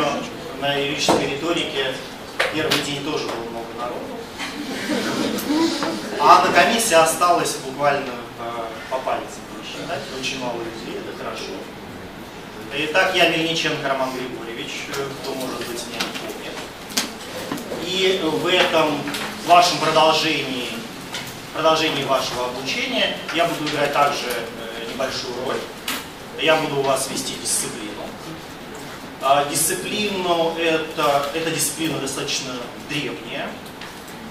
помню, на юридической риторике первый день тоже было много народу. А на комиссии осталось буквально по, по пальцам считать, очень мало людей, это хорошо. Итак, я Мельниченко Роман Григорьевич, кто, может быть, меня не помнит. И в этом вашем продолжении, продолжении вашего обучения я буду играть также э, небольшую роль. Я буду у вас вести дисциплину. А дисциплину это, эта дисциплина достаточно древняя.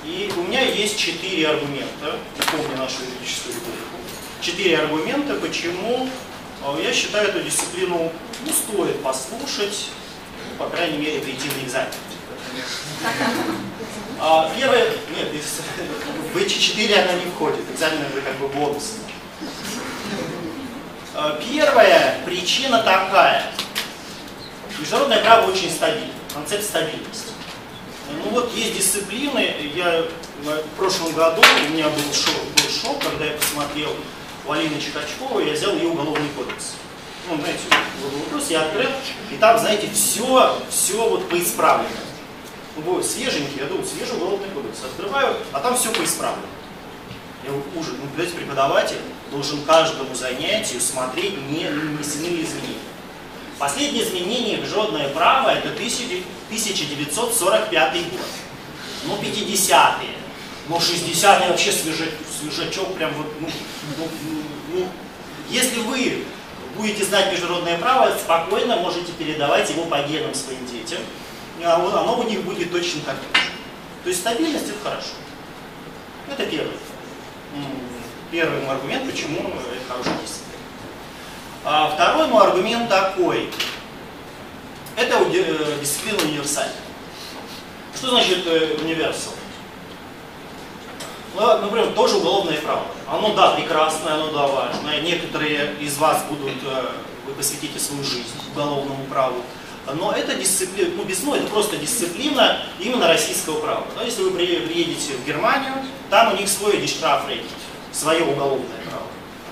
И у меня есть четыре аргумента, помню нашу юридическую риторику. Четыре аргумента, почему а, я считаю эту дисциплину ну, стоит послушать, по крайней мере, прийти на экзамен. А, первое, нет, в эти четыре она не входит, экзамен это как бы бонус. А, первая причина такая. Международное право очень стабильно, концепт стабильности. Ну вот есть дисциплины, я в прошлом году, у меня был шок, был шок когда я посмотрел у Алины Чикачковой, я взял ее уголовный кодекс. Ну, знаете, вопрос я открыл, и там, знаете, все, все вот поисправлено. Ну, свеженький, я думаю, свежий уголовный кодекс. Открываю, а там все поисправлено. Я ужас, ну, преподаватель должен каждому занятию смотреть, не внесены ли изменения. Последнее изменение в международное право это 1945 год. Ну, 50-е. Ну, 60-е вообще свежак, свежачок прям вот, ну, ну, ну, если вы будете знать международное право, спокойно можете передавать его по генам своим детям. А оно у них будет точно так же. То есть стабильность это хорошо. Это первый. Первый аргумент, почему это хорошая дисциплина. А второй мой аргумент такой. Это э, дисциплина универсальная. Что значит э, универсал? Ну, например, тоже уголовное право. Оно, да, прекрасное, оно, да, важное. Некоторые из вас будут, э, вы посвятите свою жизнь уголовному праву. Но это дисциплина, ну, без ну, это просто дисциплина именно российского права. Да, если вы приедете в Германию, там у них свой штрафрейт, свое уголовное право.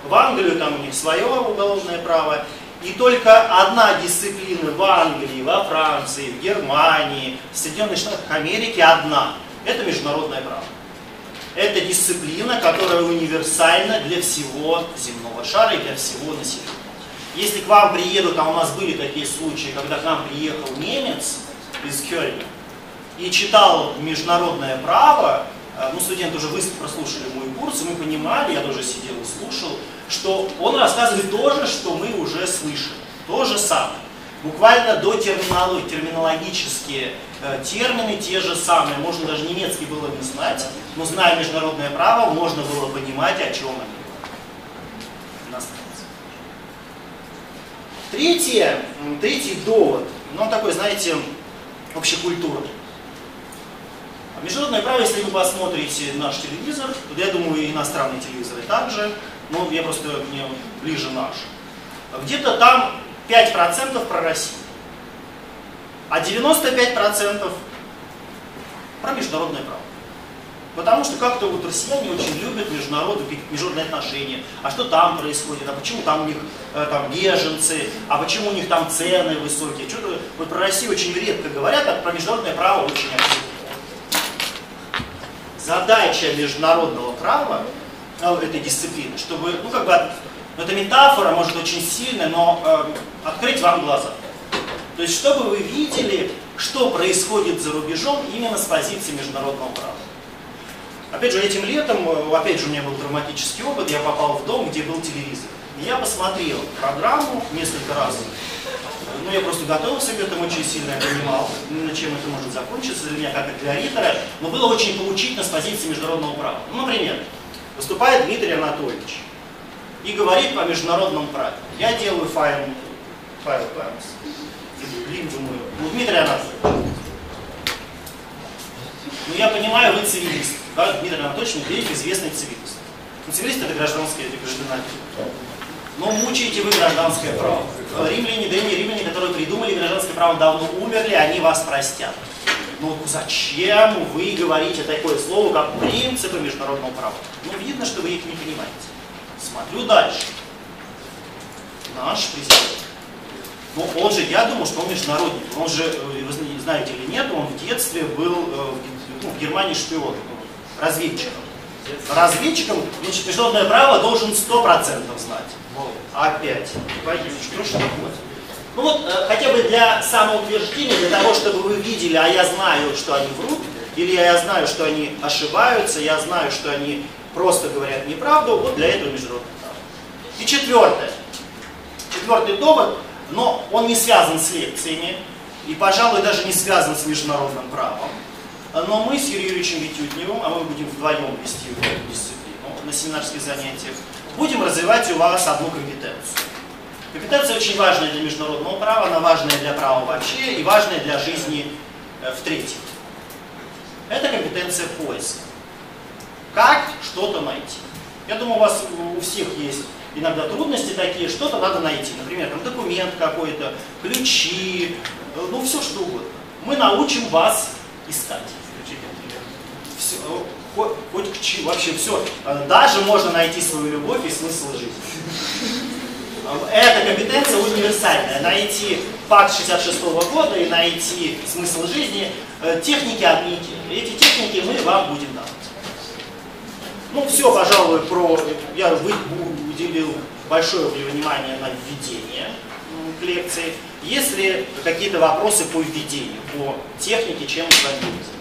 В Англию там у них свое уголовное право. И только одна дисциплина в Англии, во Франции, в Германии, в Соединенных Штатах Америки одна. Это международное право. Это дисциплина, которая универсальна для всего земного шара и для всего населения. Если к вам приедут, а у нас были такие случаи, когда к нам приехал немец из Кёльна и читал международное право, э, ну, студенты уже быстро прослушали мой курс, мы понимали, я тоже сидел и слушал, что он рассказывает то же, что мы уже слышали, то же самое. Буквально до терминологии, терминологические э, термины те же самые. Можно даже немецкий было не знать, но зная международное право, можно было понимать, о чем они. Третье, третий довод, ну он такой, знаете, общекультурный. Международное право, если вы посмотрите наш телевизор, я думаю, иностранные телевизоры также, но я просто мне ближе наш. Где-то там 5% про Россию, а 95% про международное право. Потому что как-то вот россияне очень любят международные, международные отношения. А что там происходит? А почему там у них э, там беженцы? А почему у них там цены высокие? Что-то вот про Россию очень редко говорят, а про международное право очень активно. Задача международного права, э, этой дисциплины, чтобы, ну как бы но эта метафора может очень сильная, но э, открыть вам глаза. То есть, чтобы вы видели, что происходит за рубежом именно с позиции международного права. Опять же, этим летом, э, опять же, у меня был травматический опыт, я попал в дом, где был телевизор. И я посмотрел программу несколько раз. Ну, я просто готовился к этому очень сильно, я понимал, на чем это может закончиться для меня, как и для ритора. Но было очень поучительно с позиции международного права. Ну, например, выступает Дмитрий Анатольевич и говорит по международному праву. Я делаю файл, файл парс. Блин, думаю, ну, Дмитрий Анатольевич. Ну, я понимаю, вы цивилист. Да, Дмитрий Анатольевич Медведев известный цивилист. Ну, цивилист это гражданское, это гражданин. Но мучаете вы гражданское право. Римляне, древние римляне, которые придумали гражданское право, давно умерли, они вас простят. Но зачем вы говорите такое слово, как принципы международного права? Ну, видно, что вы их не понимаете. Смотрю дальше. Наш президент Ну, он же, я думаю, что он международник. Он же, э, вы знаете или нет, он в детстве был э, ну, в Германии шпионом, разведчиком. Разведчиком, значит, международное право должен 100% знать. Опять. Что ж такое? Ну вот, э, хотя бы для самоутверждения, для того, чтобы вы видели, а я знаю, что они врут, или я знаю, что они ошибаются, я знаю, что они просто говорят неправду, вот для этого международное право. И четвертое. Четвертый довод, но он не связан с лекциями, и, пожалуй, даже не связан с международным правом. Но мы с Юрием Юрьевичем Витютневым, а мы будем вдвоем вести эту дисциплину на семинарских занятиях, будем развивать у вас одну компетенцию. Компетенция очень важная для международного права, она важная для права вообще и важная для жизни э, в третьих. Это компетенция поиска. Как что-то найти. Я думаю, у вас у всех есть иногда трудности такие, что-то надо найти. Например, там документ какой-то, ключи, э, ну все что угодно. Мы научим вас искать. Все, хоть, хоть к чему, вообще все. Даже можно найти свою любовь и смысл жизни. Эта компетенция универсальная. Найти факт 66 -го года и найти смысл жизни. Э, техники одни Эти техники мы вам будем давать. Ну, все, пожалуй, про... Я уделил большое внимание на введение к лекции. Если какие-то вопросы по введению, по технике, чем мы будем